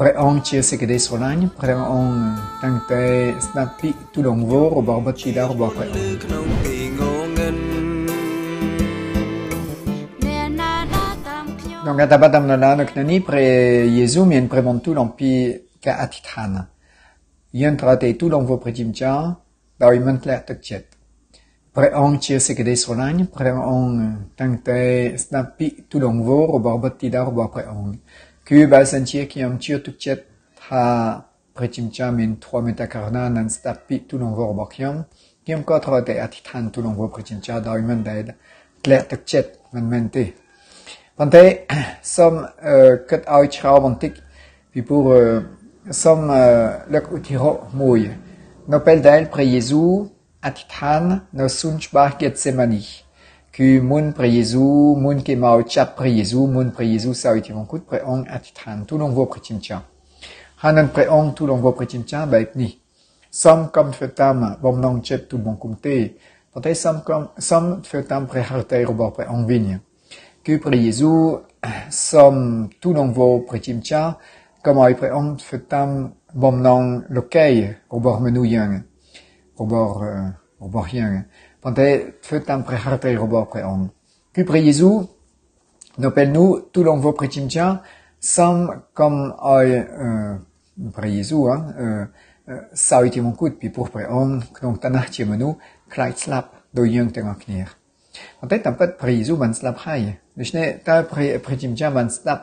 ព្រះអង្គជាសេចក្តីស្រឡាញ់ព្រះអង្គតាំងតែស្ដាប់ពីទូលងវរបស់បទជីតារបស់ព្រះអង្គក្នុងពីងងឹនក្នុងកតាបតំណឡានៅក្នុងនេះព្រះយេស៊ូវមានព្រះបន្ទូលអំពីការអធិដ្ឋានយើងត្រូវតែទូលងវព្រះជាម្ចាស់ដោយមិនធ្លាក់ទឹកចិត្តព្រះអង្គជាសេចក្តីស្រឡាញ់ព្រះអង្គតាំងតែស្ដាប់ពីទូលងវរបស់បទជីតារបស់ព្រះអង្គ គឺបើសិនជាខ្ញុំជឿទុកចិត្តថាព្រះជាម្ចាស់មានធម៌មេត្តាករុណានិងស្ដាប់ពីទូលងវរបស់ខ្ញុំខ្ញុំក៏ត្រូវតែអធិដ្ឋានទូលងវព្រះជាម្ចាស់ដោយមិនដែលធ្លាក់ទឹកចិត្តមិនមែនទេប៉ុន្តែសូមគិតឲ្យឆ្លៅបន្តិចពីព្រោះសូមលើកឧទាហរណ៍មួយនៅពេលដែលព្រះយេស៊ូវអធិដ្ឋាននៅសួនច្បារហ្គេតសេម៉ានីគឺមុនព្រះយេស៊ូវមុនគេមកចាប់ព្រះយេស៊ូវមុនព្រះយេស៊ូវសោយទីមង្គលព្រះអង្គអធិដ្ឋានទូលងវព្រះជាម្ចាស់ហើយនឹងព្រះអង្គទូលងវព្រះជាម្ចាស់បែបនេះសូមកុំធ្វើតាមបំណងចិត្តទូលបង្គំទេប៉ុន្តែសូមកុំសូមធ្វើតាមព្រះហឫទ័យរបស់ព្រះអង្គវិញគឺព្រះយេស៊ូវសូមទូលងវព្រះជាម្ចាស់កុំឲ្យព្រះអង្គធ្វើតាមបំណងលោកីរបស់មនុ Puis, moun priyezou, moun ke mao chap priyezou, moun priyezou sa iti vong kut preong atitran, tout l'on voit pritimcha. Hanan preong, tout l'on voit pritimcha, ba ipni. Som kom tfetam, bom nong chep tout bon kumte. Tantay som kom, som tfetam prehartay robor preong vigne. Que priyezou, som tout l'on voit pritimcha, kom ay preong tfetam, bom nong lokay, robor menuyang. Robor, euh, robor yang. ទីមង្គលពីព្រោះព្រះអង្គក្នុងតណះជាមនុស្សខ្លាចស្លាប់ដោយយើងទាំងអស់គ្នាប៉ុន្តែតាមពិតព្រះយេស៊ូវបានស្លាប់ហើយដូច្នេះតើព្រះព្រះជាម្ចាស់បានស្ដាប់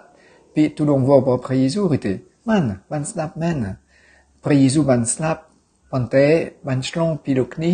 ពីទូលងវរបស់ព្រះយេស៊ូវឬទេបានបានស្ដាប់មែនព្រះយេស៊ូវបានស្លាប់ប៉ុន្តែបានឆ្លងពីលោកនេះ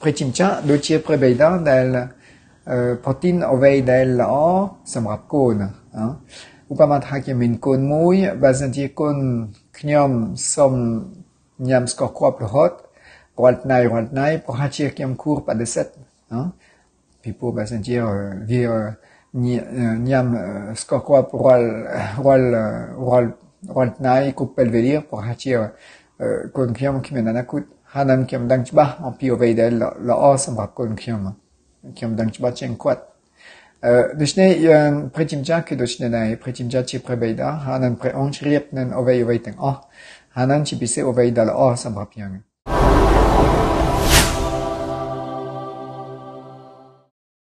ព្រះជាម្ចាស់បានស្ដាប់ពីទូលងវរបស់ព្រះយេស៊ូវប៉ុន្តែតាមព្រះហឫទ័យរបស់ព្រះអង្គដូច្នេះយើងត្រូវតែប្រយ័ត្នពេលខ្លះយើងស្មានថាព្រះជាម្ចាស់មិនស្ដាប់ពីទូលងវរបស់យើងឬមិនធ្វើតាមព្រះបំណងចិត្តរបស់យើងតាមពិតព្រះជាម្ចាស់ដូចជាព្រះបិតាដែលប្រទីនអ្វីដែលល្អសម្រាប់កូនឧបមាថាគេមានកូនមួយបើសិនជាកូនខ្ញុំសុំញ៉ាំស្ករគ្រាប់រហូតរាល់ថ្ងៃរាល់ថ្ងៃប្រហែលជាខ្ញុំគួរបដិសេធពីព្រោះបើសិនជាវាញ៉ាំស្ករគ្រាប់រាល់រាល់រាល់រាល់ថ្ងៃគ្រប់ពេលវេលាប្រហែលជាកូនខ្ញុំគ្មានអនាគត ហើយនឹងខ្ញុំដឹងច្បាស់អំពីអ្វីដែលល្អសម្រាប់កូនខ្ញុំខ្ញុំដឹងច្បាស់ជាងគាត់អឺដូច្នេះយើងព្រះជាម្ចាស់គឺដូច្នេះដែរព្រះជាម្ចាស់ជាព្រះបិតាហើយនឹងព្រះអង្គជ្រាបនឹងអ្វីអ្វីទាំងអស់ហើយនឹងជាពិសេសអ្វីដែលល្អសម្រាប់យើង